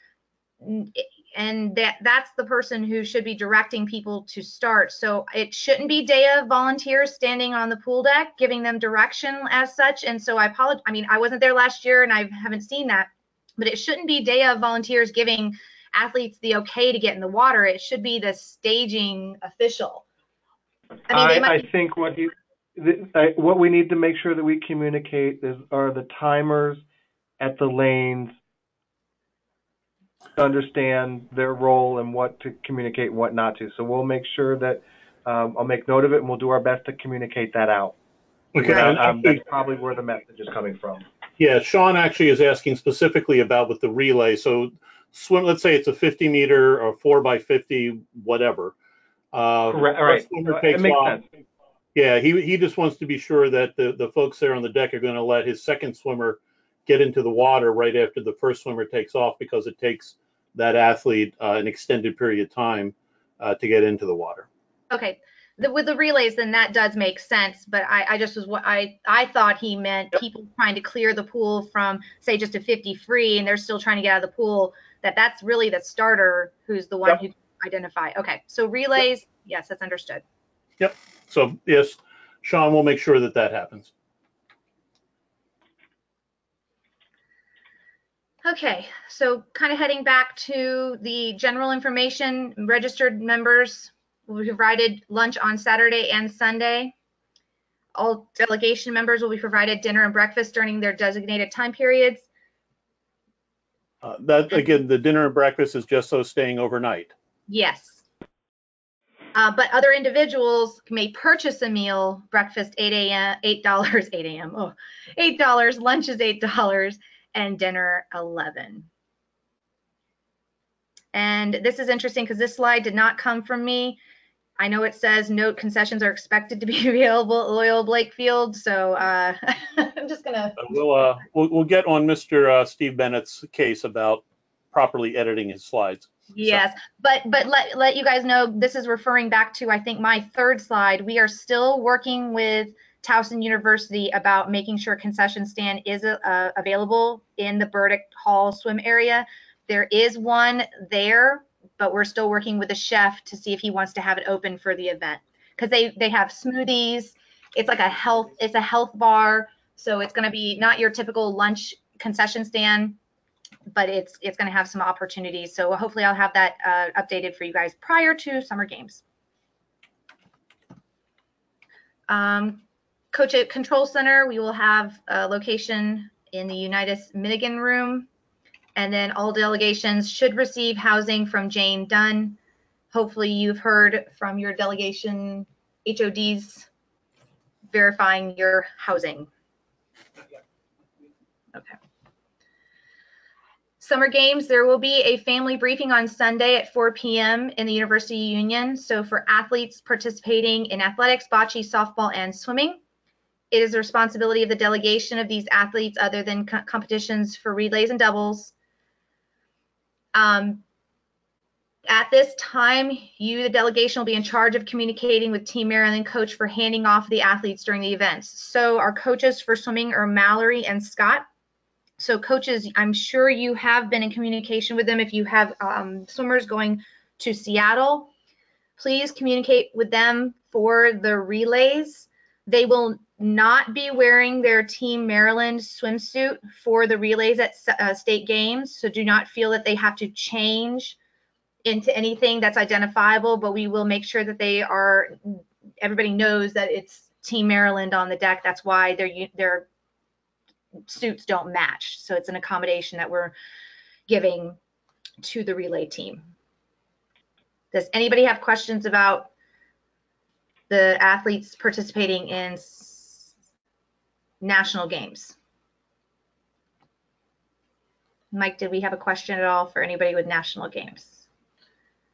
and that that's the person who should be directing people to start. So it shouldn't be DEA volunteers standing on the pool deck giving them direction as such. And so I apologize. I mean, I wasn't there last year, and I haven't seen that but it shouldn't be DEA volunteers giving athletes the okay to get in the water. It should be the staging official. I mean, I, they might I think what you, the, I, what we need to make sure that we communicate is are the timers at the lanes to understand their role and what to communicate and what not to. So we'll make sure that um, I'll make note of it and we'll do our best to communicate that out. okay, Um, and that's probably where the message is coming from. Yeah, Sean actually is asking specifically about with the relay. So swim, let's say it's a 50 meter or four by 50, whatever. Uh, Correct. Right. swimmer It takes makes off. sense. Yeah, he, he just wants to be sure that the, the folks there on the deck are going to let his second swimmer get into the water right after the first swimmer takes off because it takes that athlete uh, an extended period of time uh, to get into the water. okay. The, with the relays, then that does make sense. But I, I just was what I I thought he meant people trying to clear the pool from say just a 50 free, and they're still trying to get out of the pool. That that's really the starter who's the one Yep. who can identify. Okay, so relays, yes, that's understood. Yep. So yes, Sean will make sure that that happens. Okay, so kind of heading back to the general information, registered members will be provided lunch on Saturday and Sunday. All delegation members will be provided dinner and breakfast during their designated time periods. Uh, That, again, the dinner and breakfast is just so staying overnight. Yes. Uh, but other individuals may purchase a meal, breakfast 8 a.m., $8, 8 a.m., oh, $8, lunch is $8, and dinner 11. And this is interesting because this slide did not come from me. I know it says note concessions are expected to be available at Loyola Blakefield, so uh, I'm just gonna, We'll, uh, we'll, we'll get on Mr. uh, Steve Bennett's case about properly editing his slides. yes, but, but let, let you guys know, this is referring back to, I think, my third slide. We are still working with Towson University about making sure concession stand is uh, available in the Burdick Hall swim area. There is one there, but we're still working with a chef to see if he wants to have it open for the event. Because they, they have smoothies, it's like a health, it's a health bar, so it's gonna be not your typical lunch concession stand, but it's, it's gonna have some opportunities. So hopefully I'll have that uh, updated for you guys prior to summer games. Um, Coach at Control Center, we will have a location in the Unitas Minnegan Room. And then all delegations should receive housing from Jane Dunn. Hopefully you've heard from your delegation HODs verifying your housing. Okay. Summer games, there will be a family briefing on Sunday at 4 p.m. in the University Union. So for athletes participating in athletics, bocce, softball, and swimming, it is the responsibility of the delegation of these athletes other than co- competitions for relays and doubles. Um, at this time, you, the delegation, will be in charge of communicating with Team Maryland coach for handing off the athletes during the events. So our coaches for swimming are Mallory and Scott. So coaches, I'm sure you have been in communication with them if you have um, swimmers going to Seattle. Please communicate with them for the relays. They will not be wearing their Team Maryland swimsuit for the relays at uh, state games. So do not feel that they have to change into anything that's identifiable, but we will make sure that they are, everybody knows that it's Team Maryland on the deck. That's why their, their suits don't match. So it's an accommodation that we're giving to the relay team. Does anybody have questions about the athletes participating in national games? Mike, did we have a question at all for anybody with national games?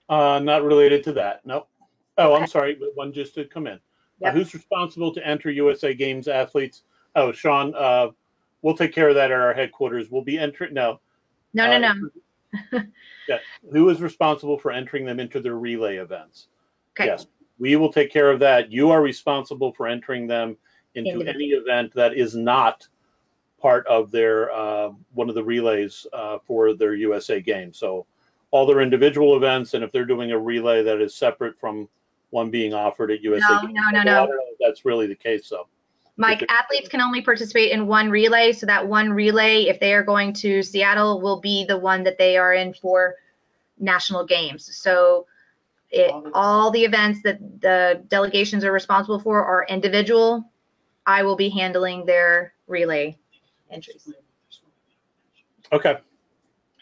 Uh, not related to that, nope. Oh, I'm sorry, but one just did come in. Uh, Who's responsible to enter USA Games athletes? Oh, Sean, uh, we'll take care of that at our headquarters. We'll be entering, no. No, uh, no, no. Yeah, who is responsible for entering them into their relay events? Okay, Yes, we will take care of that. You are responsible for entering them into any event that is not part of their, uh, one of the relays uh, for their USA Games. So all their individual events, and if they're doing a relay that is separate from one being offered at USA No, Games. no, no, no. don't know if That's really the case, though. Mike, athletes can only participate in one relay, so that one relay, if they are going to Seattle, will be the one that they are in for national games. So it, all the events that the delegations are responsible for are individual. I will be handling their relay entries. Okay,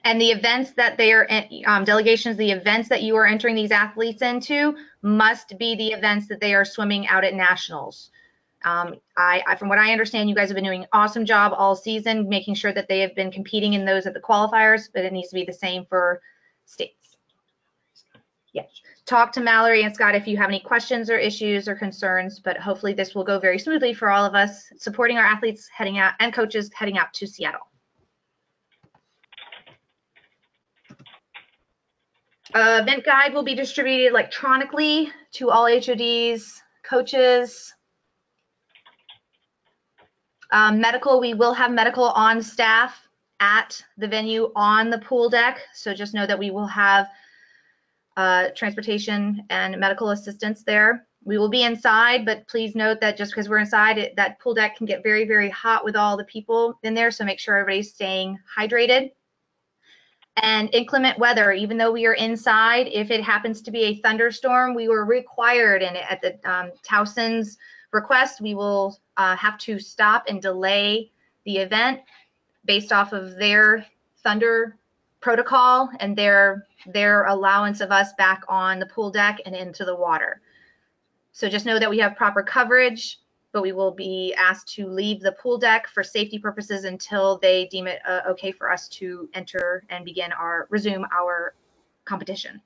And the events that they are, um, delegations, the events that you are entering these athletes into must be the events that they are swimming out at nationals. Um, I, I, from what I understand, you guys have been doing an awesome job all season, making sure that they have been competing in those at the qualifiers, but it needs to be the same for states. Yeah. Talk to Mallory and Scott if you have any questions or issues or concerns, but hopefully this will go very smoothly for all of us, supporting our athletes heading out and coaches heading out to Seattle. Uh, event guide will be distributed electronically to all HODs, coaches. Um, medical, we will have medical on staff at the venue on the pool deck. So just know that we will have uh, transportation and medical assistance there. We will be inside, but please note that just because we're inside, it, that pool deck can get very, very hot with all the people in there. So make sure everybody's staying hydrated. And inclement weather, even though we are inside, if it happens to be a thunderstorm, we were required, and at the um, Towson's request, we will uh, have to stop and delay the event based off of their thunder protocol and their their allowance of us back on the pool deck and into the water. So just know that we have proper coverage, but we will be asked to leave the pool deck for safety purposes until they deem it uh, okay for us to enter and begin our resume our competition.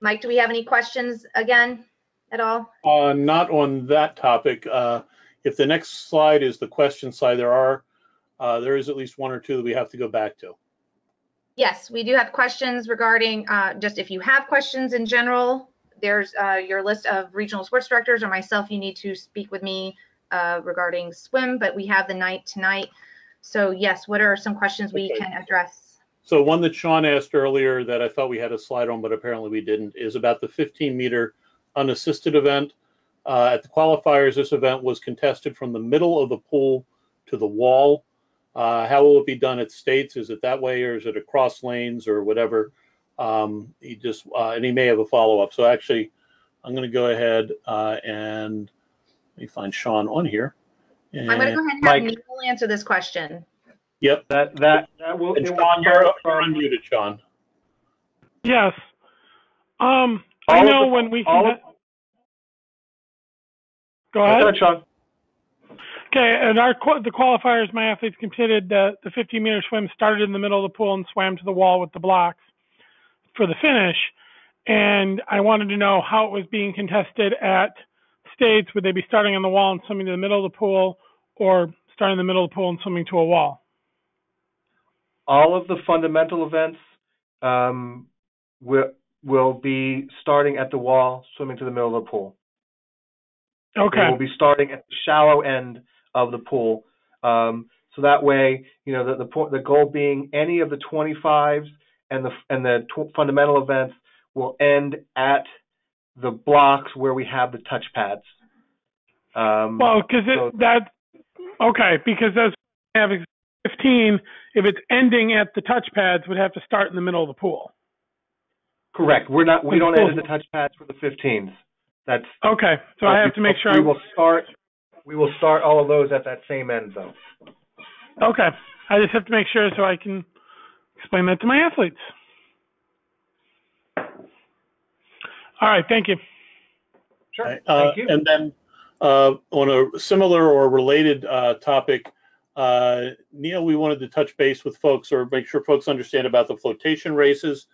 Mike, do we have any questions again at all? Uh, not on that topic. Uh, if the next slide is the question slide, there are, uh, there is at least one or two that we have to go back to. Yes, we do have questions regarding, uh, just if you have questions in general, there's uh, your list of regional sports directors or myself, you need to speak with me uh, regarding swim, but we have the night tonight. So yes, what are some questions we Okay. can address? So one that Sean asked earlier that I thought we had a slide on, but apparently we didn't, is about the 15 meter unassisted event. Uh, at the qualifiers, this event was contested from the middle of the pool to the wall. Uh, how will it be done at states? Is it that way or is it across lanes or whatever? Um, he just, uh, and he may have a follow up. So actually, I'm going to go ahead uh, and let me find Sean on here. I'm going to go ahead and have Mike. Neil answer this question. yep. That, that, that will. And Sean, you're, you're unmuted, Sean. Yes. Um, I All of know the- when we all Go Go ahead. ahead, Sean. Okay, and our the qualifiers, my athletes competed. Uh, the 50 meter swim started in the middle of the pool and swam to the wall with the blocks for the finish. And I wanted to know how it was being contested at states. Would they be starting on the wall and swimming to the middle of the pool, or starting in the middle of the pool and swimming to a wall? all of the fundamental events um, will will be starting at the wall, swimming to the middle of the pool. They Okay. will be starting at the shallow end of the pool. Um, so that way, you know, the the, the goal being any of the 25s and the and the tw- fundamental events will end at the blocks where we have the touch pads. Um, Well, because so- that okay, because those have 15. If it's ending at the touch pads, would have to start in the middle of the pool. correct. We're not. We don't end edit the touch pads for the 15s. That's Okay, so I have to make sure. we I, will start. We will start all of those at that same end though. Okay. I just have to make sure so I can explain that to my athletes. All right. Thank you. Sure. Uh, Thank you. And then uh, on a similar or related uh, topic, uh, Neil, we wanted to touch base with folks or make sure folks understand about the flotation races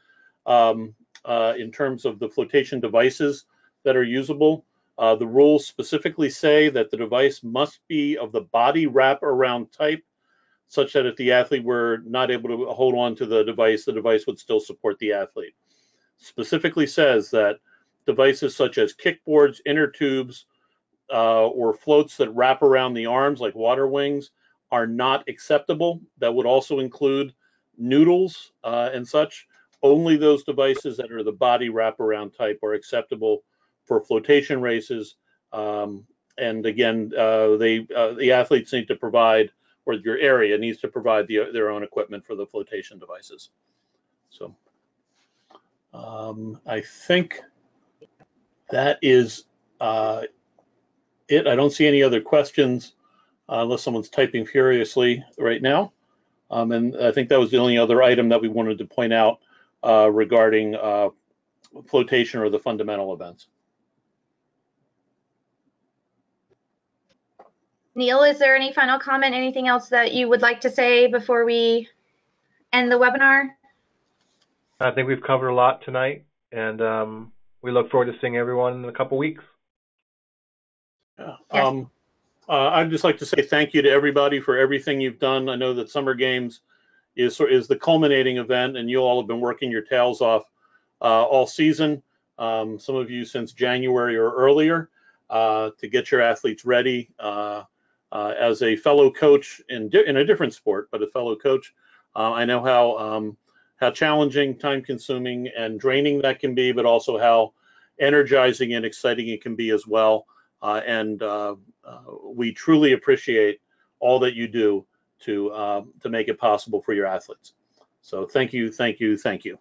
um, uh, in terms of the flotation devices that are usable. Uh, the rules specifically say that the device must be of the body wrap around type, such that if the athlete were not able to hold on to the device, the device would still support the athlete. Specifically says that devices such as kickboards, inner tubes, uh, or floats that wrap around the arms like water wings are not acceptable. That would also include noodles uh, and such. Only those devices that are the body wraparound type are acceptable for flotation races. Um, and again, uh, they uh, the athletes need to provide, or your area needs to provide the, their own equipment for the flotation devices. So um, I think that is uh, it. I don't see any other questions uh, unless someone's typing furiously right now. Um, and I think that was the only other item that we wanted to point out uh, regarding uh, flotation or the fundamental events. Neil, is there any final comment, anything else that you would like to say before we end the webinar? I think we've covered a lot tonight, and um, we look forward to seeing everyone in a couple weeks. Yeah. Yes. Um, uh, I'd just like to say thank you to everybody for everything you've done. I know that Summer Games is is the culminating event, and you all have been working your tails off uh, all season. Um, some of you since January or earlier uh, to get your athletes ready. Uh, as a fellow coach in in a different sport, but a fellow coach, uh, I know how um, how challenging, time consuming, and draining that can be, but also how energizing and exciting it can be as well. Uh, and uh, uh, we truly appreciate all that you do to, uh, to make it possible for your athletes. So thank you, thank you, thank you.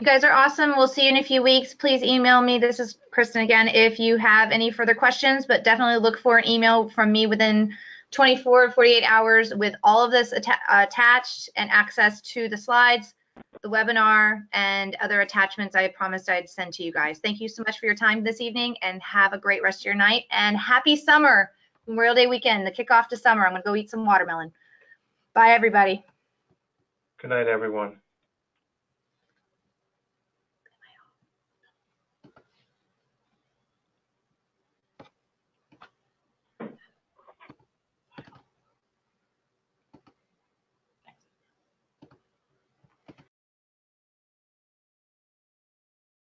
You guys are awesome. We'll see you in a few weeks. Please email me. This is Kristen again. If you have any further questions, but definitely look for an email from me within 24 to 48 hours with all of this atta- attached and access to the slides, the webinar, and other attachments I promised I'd send to you guys. Thank you so much for your time this evening and have a great rest of your night and happy summer, Memorial Day weekend, the kickoff to summer. I'm going to go eat some watermelon. Bye, everybody. Good night, everyone.